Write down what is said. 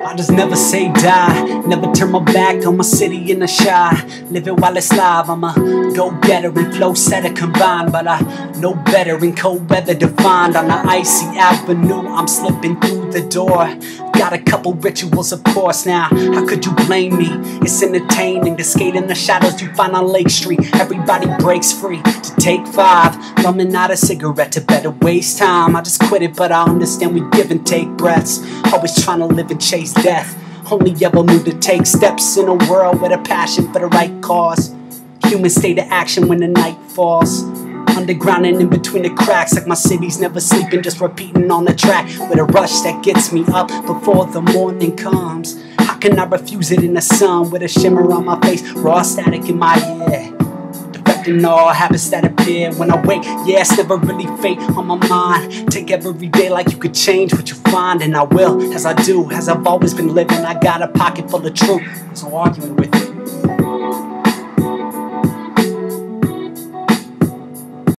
I just never say die. Never turn my back on my city in the shy. Live it while it's live. I'm a go getter and flow setter combined. But I know better in cold weather defined. On the icy avenue, I'm slipping through the door. Got a couple rituals, of course. Now, how could you blame me? It's entertaining to skate in the shadows you find on Lake Street. Everybody breaks free to take five. Bumming out a cigarette to better waste time. I just quit it, but I understand we give and take breaths. Always trying to live and chase death. Only ever move to take steps in a world with a passion for the right cause. Human state of action when the night falls. Underground and in between the cracks, like my city's never sleeping, just repeating on the track with a rush that gets me up before the morning comes. How can I refuse it in the sun with a shimmer on my face, raw static in my ear? Defecting all habits that appear when I wake. Yeah, it's never really fate on my mind. Take every day like you could change what you find, and I will, as I do, as I've always been living. I got a pocket full of truth, so arguing with you.